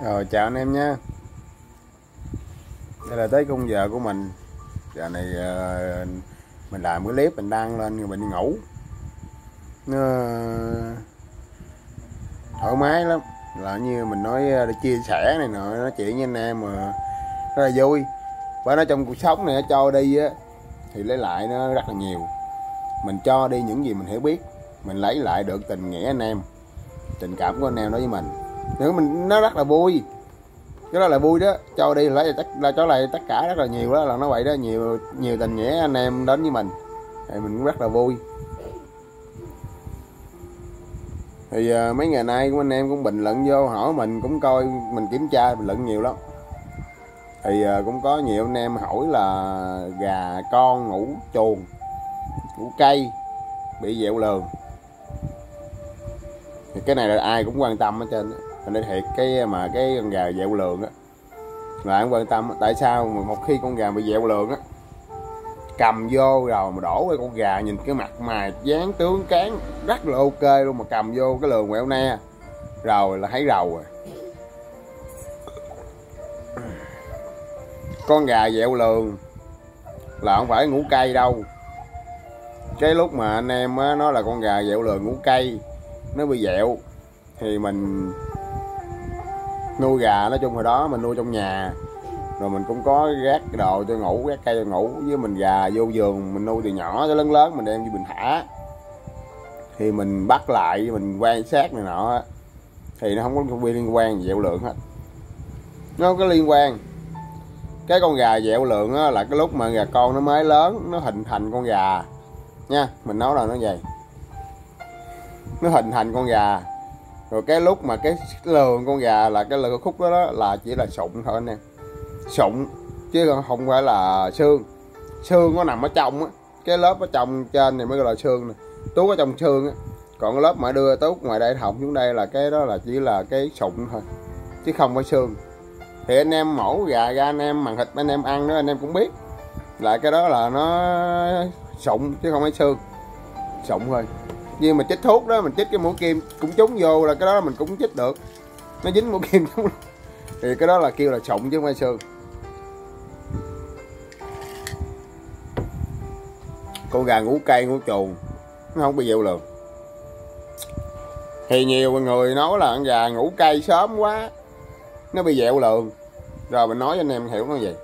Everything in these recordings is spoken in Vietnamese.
Rồi, chào anh em nha. Đây là tới công giờ của mình. Giờ này ờ, mình làm cái clip mình đăng lên rồi mình đi ngủ. Nó thoải mái lắm. Là như mình nói ờ, để chia sẻ này nọ, nói chuyện với anh em mà rất là vui. Bởi nó trong cuộc sống này, cho đi á, thì lấy lại nó rất là nhiều. Mình cho đi những gì mình hiểu biết, Mình lấy lại được tình nghĩa anh em, Tình cảm của anh em đối với mình nếu mình nó rất là vui. Cái đó là vui đó. Cho đi lấy tất là cho lại tất cả rất là nhiều đó là nó vậy đó. Nhiều nhiều tình nghĩa anh em đến với mình. Thì mình cũng rất là vui. Thì uh, mấy ngày nay của anh em cũng bình luận vô hỏi mình cũng coi mình kiểm tra bình luận nhiều lắm. Thì uh, cũng có nhiều anh em hỏi là gà con ngủ chuồng ngủ cây bị dẹo lường. Thì cái này là ai cũng quan tâm ở trên mình nói thiệt, cái mà cái con gà dẹo lường á. Là anh quan tâm tại sao mà một khi con gà bị dẹo lường á, cầm vô rồi mà đổ cái con gà, nhìn cái mặt mày dáng tướng cán, rất là ok luôn mà cầm vô cái lường quẹo ne. Rồi là thấy rầu rồi. Con gà dẹo lường là không phải ngủ cây đâu. Cái lúc mà anh em á nó là con gà dẹo lường ngủ cây nó bị dẹo, thì mình nuôi gà nói chung hồi đó mình nuôi trong nhà. Rồi mình cũng có gác đồ cho ngủ gác cây cho ngủ. Với mình gà vô giường mình nuôi từ nhỏ tới lớn lớn mình đem đi bình thả. Thì mình bắt lại mình quan sát này nọ. Thì nó không có liên quan dẹo lượng hết. Nó không có liên quan. Cái con gà dẹo lượng á, là cái lúc mà gà con nó mới lớn nó hình thành con gà. Nha mình nói là nó vậy. Nó hình thành con gà rồi cái lúc mà cái lường con gà là cái lườn khúc đó, đó là chỉ là sụn thôi anh em. Sụn chứ không phải là xương. Xương nó nằm ở trong á. Cái lớp ở trong trên này mới gọi là xương này tú ở trong xương á. Còn cái lớp mà đưa tốt ngoài đây hỏng xuống đây là cái đó là chỉ là cái sụn thôi chứ không phải xương. Thì anh em mổ gà ra anh em màn thịt anh em ăn đó anh em cũng biết là cái đó là nó sụn chứ không phải xương. Sụn thôi nhưng mà chích thuốc đó, mình chích cái mũi kim, cũng trúng vô là cái đó mình cũng chích được. Nó dính mũi kim thì cái đó là kêu là sụn chứ không phải xương. Con gà ngủ cây ngủ chuồng, nó không bị dẹo lường. Thì nhiều người nói là con gà ngủ cây sớm quá, nó bị dẹo lường. Rồi mình nói cho anh em hiểu nó gì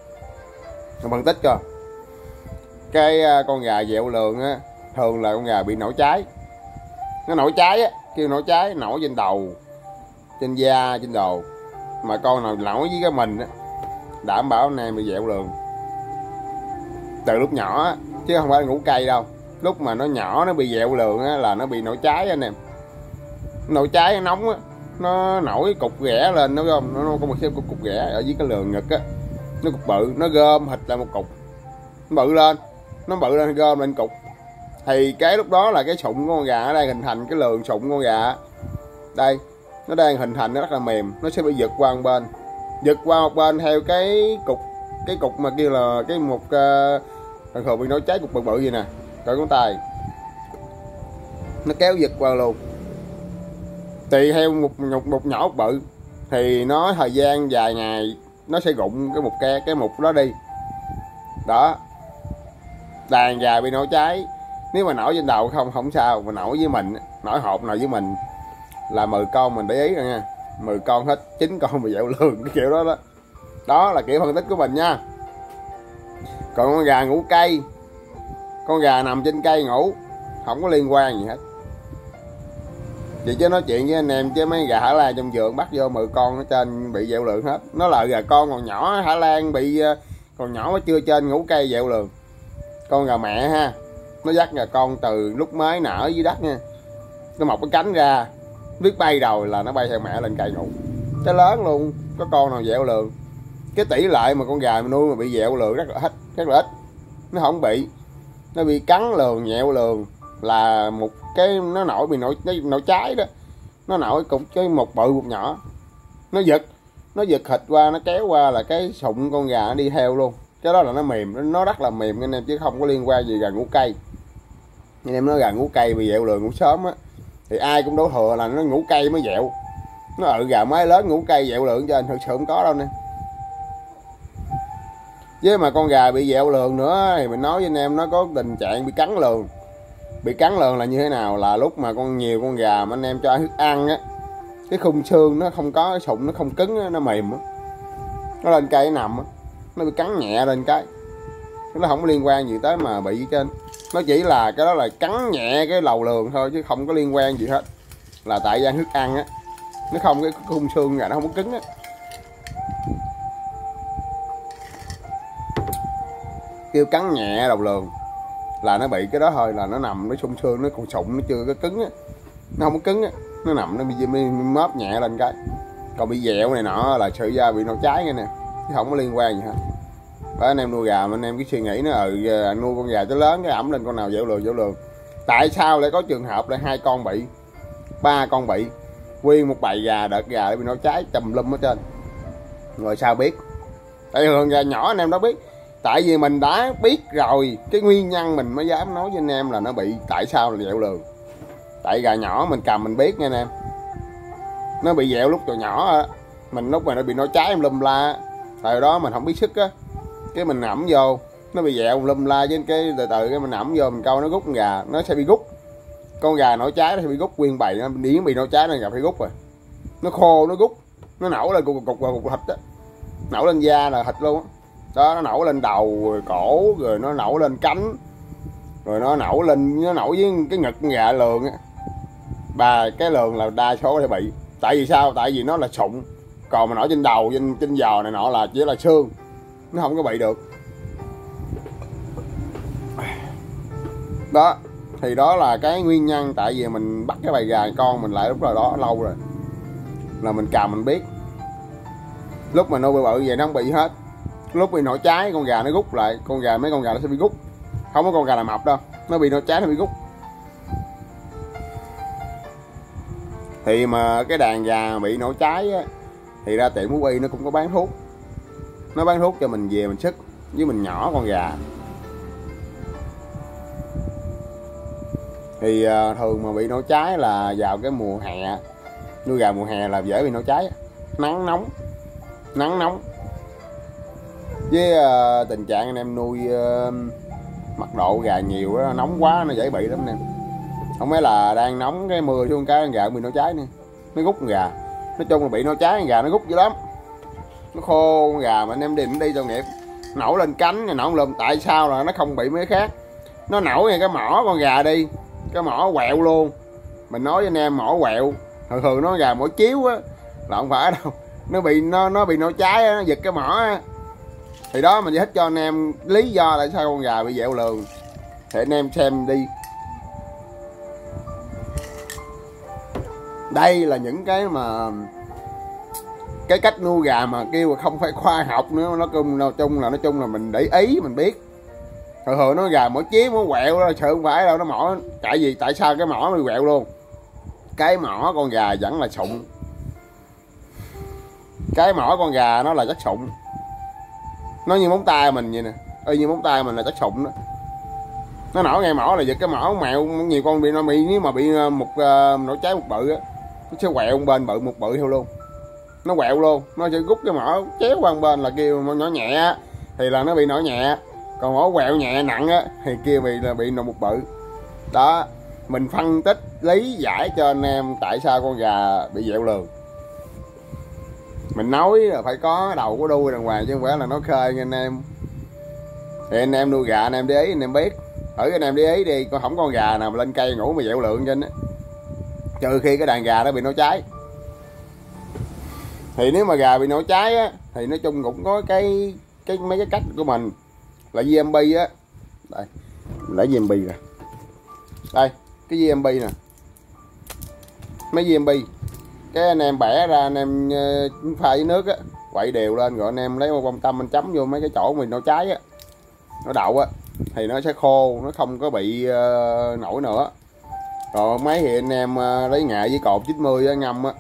mình phân tích cho. Cái à, con gà dẹo lường á, thường là con gà bị nổi trái nó nổi trái á kêu nổi trái nổi trên đầu trên da trên đồ. Mà con nào nổi với cái mình á đảm bảo anh em bị dẹo lường. Từ lúc nhỏ á chứ không phải ngủ cây đâu. Lúc mà nó nhỏ nó bị dẹo lường á là nó bị nổi trái anh em. Nổi trái nó nóng á nó nổi cục ghẻ lên đúng không nó có một thêm cục, cục ghẻ ở dưới cái lường ngực á. Nó cục bự nó gom thịt lại một cục. Nó bự lên nó bự lên gom lên cục thì cái lúc đó là cái sụn của con gà nó đang hình thành cái lường sụn con gà. Đây nó đang hình thành nó rất là mềm. Nó sẽ bị giật qua một bên. Giật qua một bên theo cái cục cái cục mà kia là cái một ờ, uh, thường thường bị nói trái cục bự bự gì nè. Cỡ con tay. Nó kéo giật qua luôn. Tùy theo một một, một nhỏ một bự thì nó thời gian vài ngày nó sẽ rụng cái một cái cái mục đó đi. Đó. Đàn gà bị nổ cháy nếu mà nổi trên đầu không không sao. Mà nổi với mình, nổi hộp nào với mình là 10 con mình để ý rồi nha. 10 con hết, chín con bị dạo lường, cái kiểu đó đó. Đó là kiểu phân tích của mình nha. Còn con gà ngủ cây con gà nằm trên cây ngủ, không có liên quan gì hết. Vậy chứ nói chuyện với anh em chứ mấy gà Hà Lan trong vườn bắt vô 10 con ở trên bị dẹo lượng hết. Nó là gà con còn nhỏ Hà Lan bị ờ, còn nhỏ chưa trên ngủ cây dẹo lượng con gà mẹ ha nó dắt gà con từ lúc mới nở dưới đất nha. Nó mọc cái cánh ra, biết bay rồi là nó bay theo mẹ lên cây ngủ. Cái lớn luôn, có con nào dẹo lường. Cái tỷ lệ mà con gà mà nuôi mà bị dẹo lường rất là ít, rất là ít. Nó không bị. Nó bị cắn lường, nhẹo lường là một cái, nó nổi bị nổi, nó nổi trái đó. Nó nổi cục cái một bự một nhỏ. Nó giật nó giật thịt qua, nó kéo qua là cái sụn con gà nó đi theo luôn. Cái đó là nó mềm, nó rất là mềm anh em chứ không có liên quan gì gà ngủ cây anh em nói gà ngủ cây bị dẹo lường ngủ sớm á. Thì ai cũng đổ thừa là nó ngủ cây mới dẹo. Nó ở gà mái lớn ngủ cây dẹo lượng cho anh thực sự không có đâu nè. Với mà con gà bị dẹo lường nữa thì mình nói với anh em nó có tình trạng bị cắn lường. Bị cắn lường là như thế nào? Là lúc mà con nhiều con gà mà anh em cho thức ăn á cái khung xương nó không có cái sụn nó không cứng á, nó mềm á. Nó lên cây nó nằm á nó bị cắn nhẹ lên cái. Nó không có liên quan gì tới mà bị trên nó chỉ là cái đó là cắn nhẹ cái lầu lường thôi chứ không có liên quan gì hết. Là tại gian thức ăn á. Nó không cái khung xương gà nó không có cứng á. Kêu cắn nhẹ đầu lường. Là nó bị cái đó thôi là nó nằm nó sung xương nó còn sụn nó chưa có cứng á. Nó không có cứng á. Nó nằm nó bị, bị móp nhẹ lên cái. Còn bị dẹo này nọ là sự da bị nó trái nghe nè. Chứ không có liên quan gì hết bởi anh em nuôi gà mà anh em cái suy nghĩ nó ừ nuôi con gà cho lớn cái ẩm lên con nào dẻo lường dẻo lường tại sao lại có trường hợp là hai con bị, ba con bị nguyên một bầy gà, đợt gà để bị nó trái chầm lum ở trên rồi sao biết? Tại thường gà nhỏ anh em đó biết. Tại vì mình đã biết rồi, cái nguyên nhân mình mới dám nói với anh em là nó bị, tại sao là dẹo lường tại gà nhỏ mình cầm mình biết nha anh em. Nó bị dẹo lúc còn nhỏ á, mình lúc mà nó bị nó trái em lum la, thời đó mình không biết sức á cái mình ẩm vô. Nó bị dẹo, lum la với cái từ từ, cái mình ẩm vô, mình câu nó rút gà, nó sẽ bị rút. Con gà nổi trái nó sẽ bị rút, nguyên bầy nó, điển bị nổi trái nó gặp phải rút rồi. Nó khô, nó rút, nó nổ lên cục cục cục thịt á. Nổ lên da là thịt luôn á. Đó, nó nổ lên đầu, rồi cổ, rồi nó nổ lên cánh, rồi nó nổ lên, nó nổ với cái ngực gà lường á. Bà, cái lường là đa số sẽ bị. Tại vì sao? Tại vì nó là sụn. Còn mà nổi trên đầu, trên trên giò này nọ là chỉ là xương nó không có bị được. Đó thì đó là cái nguyên nhân tại vì mình bắt cái bầy gà con mình lại lúc nào đó lâu rồi. Là mình cào mình biết. Lúc mà nuôi bự bự vậy nó không bị hết. Lúc bị nổi trái con gà nó rút lại. Con gà mấy con gà nó sẽ bị rút. Không có con gà nào mập đâu. Nó bị nổi trái nó bị rút. Thì mà cái đàn gà bị nổi trái á, thì ra tiệm thú y nó cũng có bán thuốc nó bán thuốc cho mình về mình sức với mình nhỏ con gà. Thì ờ, thường mà bị nổ trái là vào cái mùa hè nuôi gà mùa hè là dễ bị nổ trái nắng nóng nắng nóng. Với uh, tình trạng anh em nuôi uh, mật độ gà nhiều đó, nóng quá nó dễ bị lắm nè không phải là đang nóng cái mưa xuống cái gà bị nổi trái nè nó rút gà. Nói chung là bị nó trái gà nó rút dữ lắm nó khô con gà mà anh em đi đi tội nghiệp. Nổ lên cánh rồi nổ lên tại sao là nó không bị mấy khác? Nó nổ ngay cái mỏ con gà đi cái mỏ quẹo luôn. Mình nói với anh em mỏ quẹo thường thường nó gà mỏ chiếu á là không phải đâu. Nó bị nó nó bị nổ trái á, nó giật cái mỏ á. Thì đó mình giải thích cho anh em lý do tại sao con gà bị dẹo lường. Thì anh em xem đi. Đây là những cái mà cái cách nuôi gà mà kêu không phải khoa học nữa nó chung nói chung là nói chung là mình để ý mình biết. Thường thường nó gà mỗi chiếc mỗi quẹo đó sợ không phải đâu nó mỏ tại vì tại sao cái mỏ bị quẹo luôn? Cái mỏ con gà vẫn là sụng cái mỏ con gà nó là chất sụng nó như móng tay mình vậy nè ơi như móng tay mình là chất sụng đó. Nó nổi ngay mỏ là giật cái mỏ mẹo nhiều con bị nó bị nếu mà bị ờ, một uh, nổ trái một bự á nó sẽ quẹo một bên bự một bự theo luôn nó quẹo luôn. Nó sẽ rút cái mỏ chéo qua bên là kêu nhỏ nhẹ. Thì là nó bị nổi nhẹ. Còn mỏ quẹo nhẹ nặng á, thì kia bị là bị nổi một bự. Đó. Mình phân tích lý giải cho anh em tại sao con gà bị dẹo lường. Mình nói là phải có đầu có đuôi đàng hoàng chứ không phải là nó khơi nha anh em. Thì anh em nuôi gà, anh em để ý, anh em biết. Ở anh em để ý đi, con không con gà nào mà lên cây ngủ mà dẹo lượng trên á. Trừ khi cái đàn gà nó bị nó cháy thì nếu mà gà bị nổ cháy á thì nói chung cũng có cái cái mấy cái cách của mình. Là GMB á. Đây lấy GMB rồi đây cái GMB nè. Mấy GMB cái anh em bẻ ra anh em ờ, pha với nước á quậy đều lên rồi anh em lấy một bông tâm anh chấm vô mấy cái chỗ mình nổ cháy á. Nó đậu á thì nó sẽ khô nó không có bị uh, nổi nữa. Rồi mấy thì anh em uh, lấy nghệ với cột 90 á ngâm á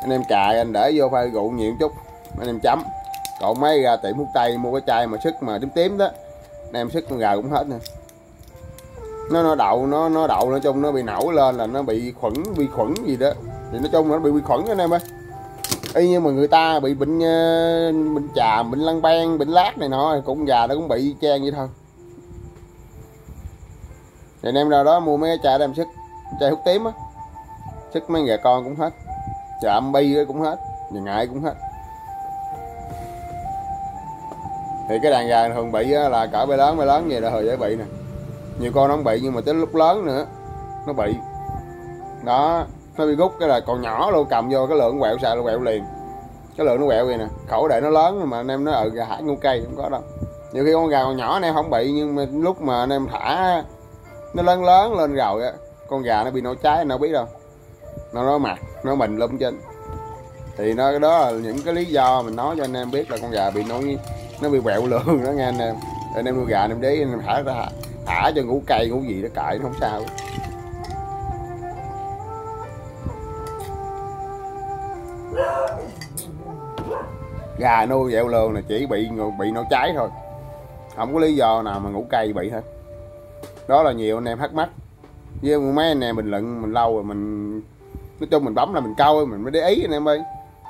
anh em cài, anh để vô pha rượu nhiều chút. Anh em chấm. Còn mấy ra tiệm thuốc tây, mua cái chai mà sức mà tím tím đó. Anh em sức con gà cũng hết nè. Nó nó đậu, nó nó đậu, nói chung nó bị nổi lên là nó bị khuẩn, vi khuẩn gì đó. Thì nói chung nó bị vi khuẩn anh em ơi. Y như mà người ta bị bệnh ờ, bệnh chàm bệnh lăng ban, bệnh lát này nọ, cũng già nó cũng bị chen vậy thôi. Thì anh em nào đó mua mấy cái chai đem sức, chai hút tím á, sức mấy gà con cũng hết chạm bi cũng hết, nhà ngại cũng hết. Thì cái đàn gà thường bị là cỡ bay lớn bay lớn vậy là hồi dễ bị nè. Nhiều con nó không bị, nhưng mà tới lúc lớn nữa, nó bị. Đó, nó bị rút cái là còn nhỏ luôn, cầm vô cái lượng quẹo xài nó quẹo liền. Cái lượng nó quẹo vậy nè, khẩu để nó lớn mà anh em nó ở gà hải ngu cây không có đâu. Nhiều khi con gà còn nhỏ anh em không bị, nhưng mà lúc mà anh em thả, nó lớn lớn lên rồi á, con gà nó bị nổ trái nó biết đâu. Nó nói mặt nó mình lum trên. Thì nó đó là những cái lý do mình nói cho anh em biết là con gà bị nổ nó bị quẹo lường đó nghe anh em. Anh em nuôi gà anh em đấy anh em thả ra, thả cho ngủ cây ngủ gì nó cãi, nó không sao. Gà nuôi dẹo lường là chỉ bị bị nổ cháy thôi. Không có lý do nào mà ngủ cây bị hết. Đó là nhiều anh em thắc mắc. Với mấy anh em bình luận, mình lâu rồi mình nói chung mình bấm là mình coi, mình mới để ý anh em ơi.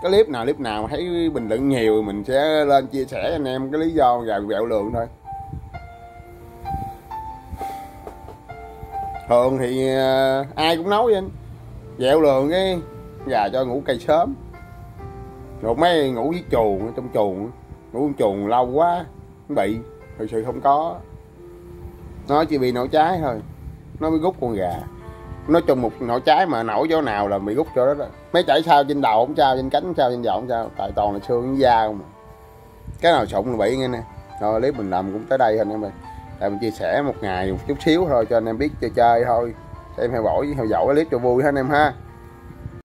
Cái clip nào clip nào thấy bình luận nhiều mình sẽ lên chia sẻ anh em. Cái lý do gà vẹo lượng thôi. Thường thì à, ai cũng nấu vậy anh. Vẹo lượng cái gà cho ngủ cây sớm. Rồi mấy ngủ với chuồng trong chuồng. Ngủ trong chuồng lâu quá bị. Thực sự không có. Nó chỉ bị nổ trái thôi. Nó mới rút con gà nói chung một nổ trái mà nổ chỗ nào là bị rút chỗ đó đó. Mấy chảy sao trên đầu không sao, trên cánh không sao, trên đầu không sao. Tại toàn là xương với da không à. cái nào sụng là bị nghe nè. Rồi clip mình làm cũng tới đây anh em ơi tại mình chia sẻ một ngày một chút xíu thôi cho anh em biết chơi chơi thôi. Để em theo dõi theo dõi clip cho vui ha anh em ha.